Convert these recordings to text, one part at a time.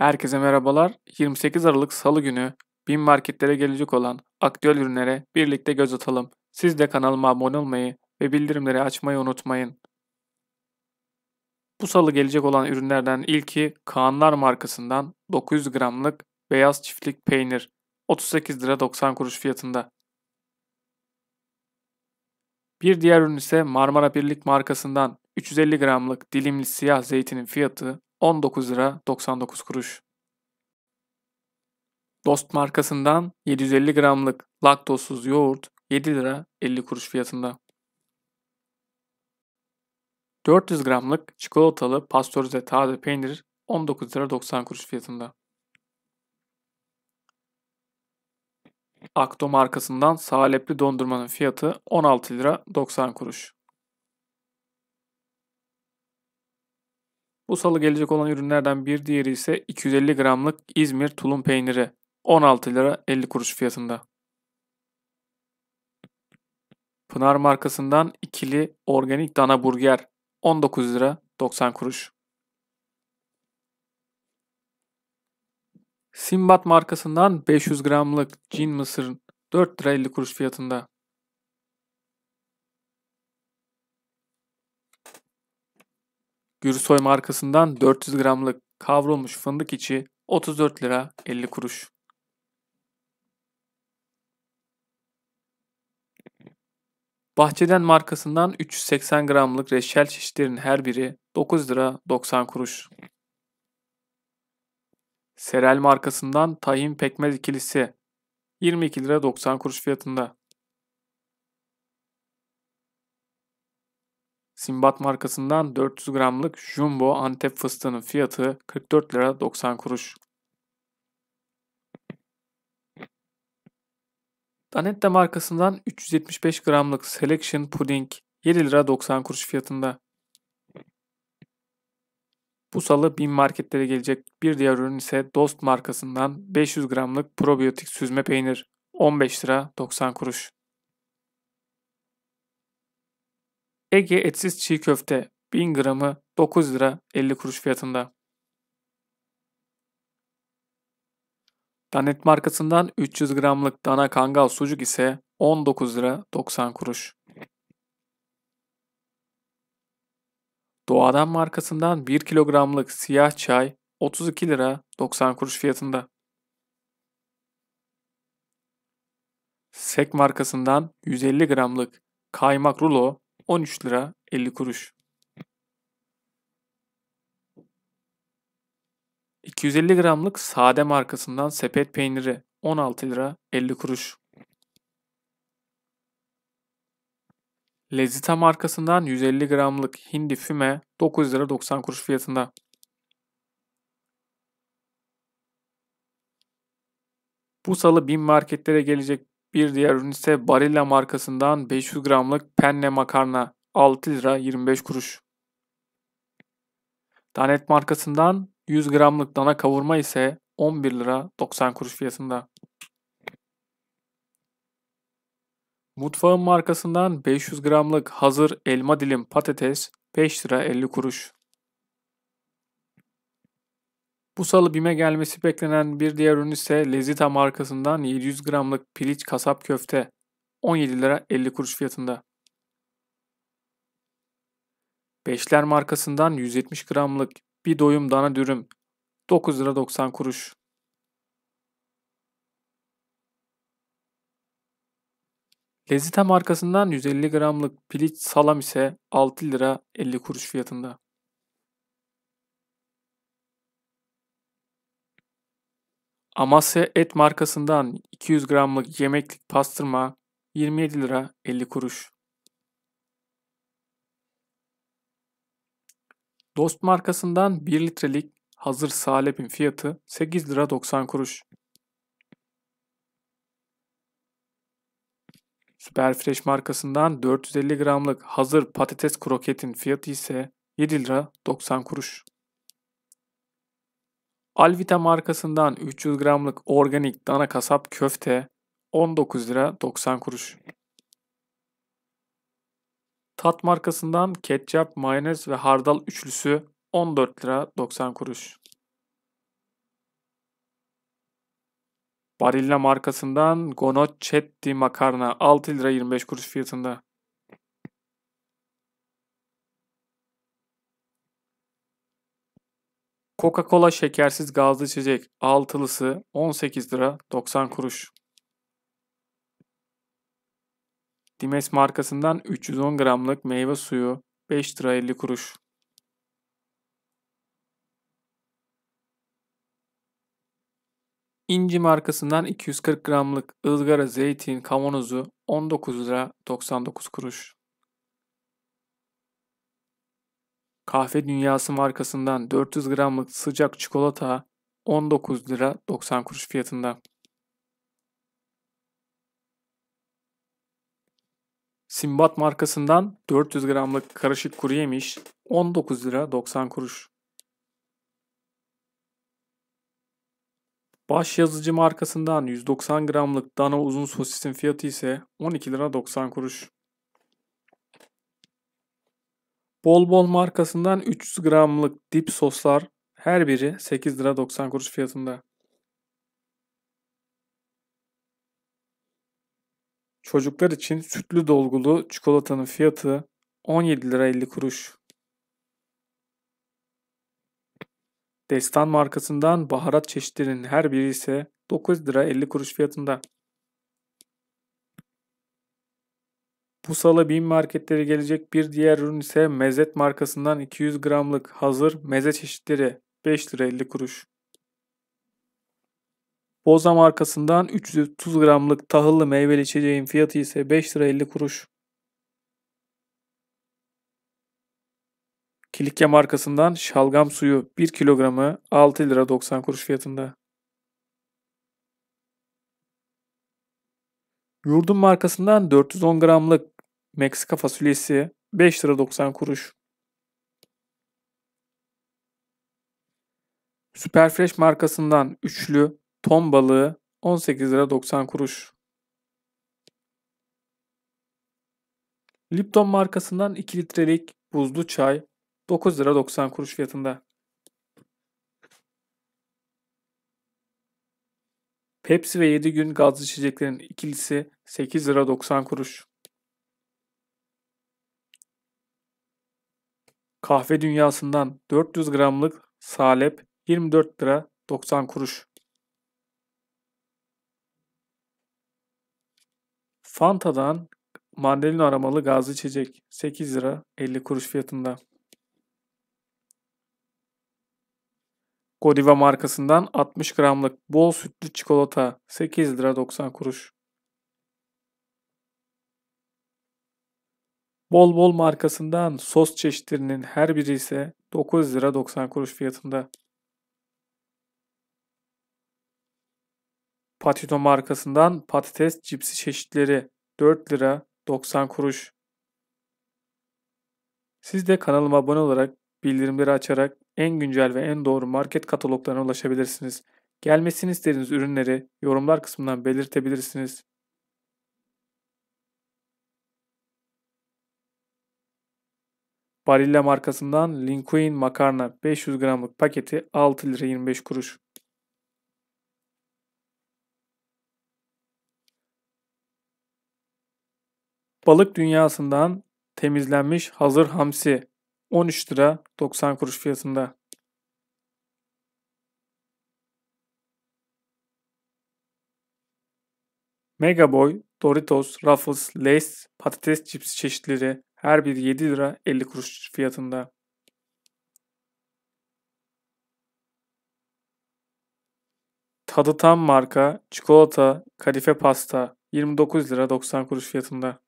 Herkese merhabalar. 28 Aralık Salı günü BİM marketlere gelecek olan aktüel ürünlere birlikte göz atalım. Siz de kanalıma abone olmayı ve bildirimleri açmayı unutmayın. Bu salı gelecek olan ürünlerden ilki Kaanlar markasından 900 gramlık beyaz çiftlik peynir 38 lira 90 kuruş fiyatında. Bir diğer ürün ise Marmara Birlik markasından 350 gramlık dilimli siyah zeytinin fiyatı 19 lira 99 kuruş. Dost markasından 750 gramlık laktozsuz yoğurt 7 lira 50 kuruş fiyatında. 400 gramlık çikolatalı pastörize taze peynir 19 lira 90 kuruş fiyatında. Akto markasından salepli dondurmanın fiyatı 16 lira 90 kuruş. Bu salı gelecek olan ürünlerden bir diğeri ise 250 gramlık İzmir tulum peyniri 16 lira 50 kuruş fiyatında. Pınar markasından ikili organik dana burger 19 lira 90 kuruş. Simbat markasından 500 gramlık cin mısır 4 lira 50 kuruş fiyatında. Gürsoy markasından 400 gramlık kavrulmuş fındık içi 34 lira 50 kuruş. Bahçeden markasından 380 gramlık reçel çeşitlerin her biri 9 lira 90 kuruş. Serel markasından tahin pekmez ikilisi 22 lira 90 kuruş fiyatında. Simbat markasından 400 gramlık Jumbo Antep fıstığının fiyatı 44 lira 90 kuruş. Danette markasından 375 gramlık Selection Pudding 7 lira 90 kuruş fiyatında. Bu salı bin marketlere gelecek bir diğer ürün ise Dost markasından 500 gramlık probiyotik süzme peynir 15 lira 90 kuruş. Ege etsiz çiğ köfte 1000 gramı 9 lira 50 kuruş fiyatında. Danet markasından 300 gramlık dana kangal sucuk ise 19 lira 90 kuruş. Doğadan markasından 1 kilogramlık siyah çay 32 lira 90 kuruş fiyatında. Sek markasından 150 gramlık kaymak rulo 13 lira 50 kuruş. 250 gramlık sade markasından sepet peyniri 16 lira 50 kuruş. Lezita markasından 150 gramlık hindi füme 9 lira 90 kuruş fiyatında. Bu salı bin marketlere gelecek bir diğer ürün ise Barilla markasından 500 gramlık penne makarna 6 lira 25 kuruş. Danet markasından 100 gramlık dana kavurma ise 11 lira 90 kuruş fiyatında. Mutfağın markasından 500 gramlık hazır elma dilim patates 5 lira 50 kuruş. Bu salı BİM'e gelmesi beklenen bir diğer ürün ise Lezita markasından 700 gramlık piliç kasap köfte 17 lira 50 kuruş fiyatında. Beşler markasından 170 gramlık bir doyum dana dürüm 9 lira 90 kuruş. Lezita markasından 150 gramlık piliç salam ise 6 lira 50 kuruş fiyatında. Amasya Et markasından 200 gramlık yemeklik pastırma 27 lira 50 kuruş. Dost markasından 1 litrelik hazır salepin fiyatı 8 lira 90 kuruş. Superfresh markasından 450 gramlık hazır patates kroketin fiyatı ise 7 lira 90 kuruş. Alvita markasından 300 gramlık organik dana kasap köfte 19 lira 90 kuruş. Tat markasından ketçap, mayonez ve hardal üçlüsü 14 lira 90 kuruş. Barilla markasından Gonocchetti makarna 6 lira 25 kuruş fiyatında. Coca-Cola şekersiz gazlı içecek altılısı 18 lira 90 kuruş. Dimes markasından 310 gramlık meyve suyu 5 lira 50 kuruş. İnci markasından 240 gramlık ızgara zeytin kavanozu 19 lira 99 kuruş. Kahve Dünyası markasından 400 gramlık sıcak çikolata 19 lira 90 kuruş fiyatında. Simbat markasından 400 gramlık karışık kuru yemiş 19 lira 90 kuruş. Baş yazıcı markasından 190 gramlık dana uzun sosisin fiyatı ise 12 lira 90 kuruş. Bol Bol markasından 300 gramlık dip soslar her biri 8 lira 90 kuruş fiyatında. Çocuklar için sütlü dolgulu çikolatanın fiyatı 17 lira 50 kuruş. Destan markasından baharat çeşitlerinin her biri ise 9 lira 50 kuruş fiyatında. Bu salı BİM marketlere gelecek bir diğer ürün ise Mezet markasından 200 gramlık hazır meze çeşitleri 5 lira 50 kuruş. Boza markasından 330 gramlık tahıllı meyveli içeceğin fiyatı ise 5 lira 50 kuruş. Kilikya markasından şalgam suyu 1 kilogramı 6 lira 90 kuruş fiyatında. Yurdum markasından 410 gramlık Meksika fasulyesi 5 lira 90 kuruş. Superfresh markasından üçlü ton balığı 18 lira 90 kuruş. Lipton markasından 2 litrelik buzlu çay 9 lira 90 kuruş fiyatında. Pepsi ve 7 gün gazlı içeceklerin ikilisi 8 lira 90 kuruş. Kahve dünyasından 400 gramlık salep 24 lira 90 kuruş. Fanta'dan mandalina aromalı gazlı içecek 8 lira 50 kuruş fiyatında. Godiva markasından 60 gramlık bol sütlü çikolata 8 lira 90 kuruş. Bol bol markasından sos çeşitlerinin her biri ise 9 lira 90 kuruş fiyatında. Patito markasından patates cipsi çeşitleri 4 lira 90 kuruş. Siz de kanalıma abone olarak bildirimleri açarak en güncel ve en doğru market kataloglarına ulaşabilirsiniz. Gelmesini istediğiniz ürünleri yorumlar kısmından belirtebilirsiniz. Barilla markasından Linguine makarna 500 gramlık paketi 6 lira 25 kuruş. Balık dünyasından temizlenmiş hazır hamsi 13 lira 90 kuruş fiyatında. Megaboy, Doritos, Ruffles, Lay's, patates cipsi çeşitleri her biri 7 lira 50 kuruş fiyatında. Tadı tam marka çikolata, kadife pasta 29 lira 90 kuruş fiyatında.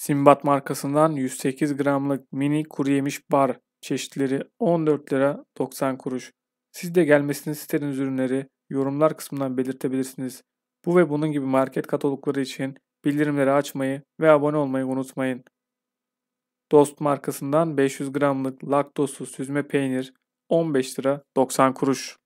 Simbat markasından 108 gramlık mini kuru yemiş bar çeşitleri 14 lira 90 kuruş. Siz de gelmesini istediğiniz ürünleri yorumlar kısmından belirtebilirsiniz. Bu ve bunun gibi market katalogları için bildirimleri açmayı ve abone olmayı unutmayın. Dost markasından 500 gramlık laktozsuz süzme peynir 15 lira 90 kuruş.